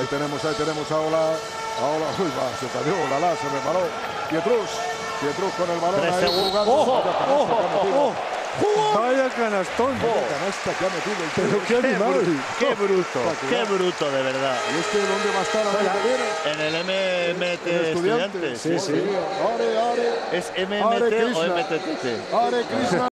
Ahí tenemos, ahí tenemos a Ola. A Ola. Uy, va, se cayó, Ola, se me paró. Pietrus. Pietrus con el balón ahí jugando. ¡Ojo! Vaya ¡Ojo! ¡Ojo! Vaya canastón. Vaya canasta que ha metido el Pero tío. qué animal. Qué bruto, Pa' qué bruto, de verdad. ¿Y este dónde va a estar el año que viene? En el MMT En Estudiantes. Sí, sí. Are, are. ¿Es Hare MMT o Krishna. MTTT? Hare Krishna.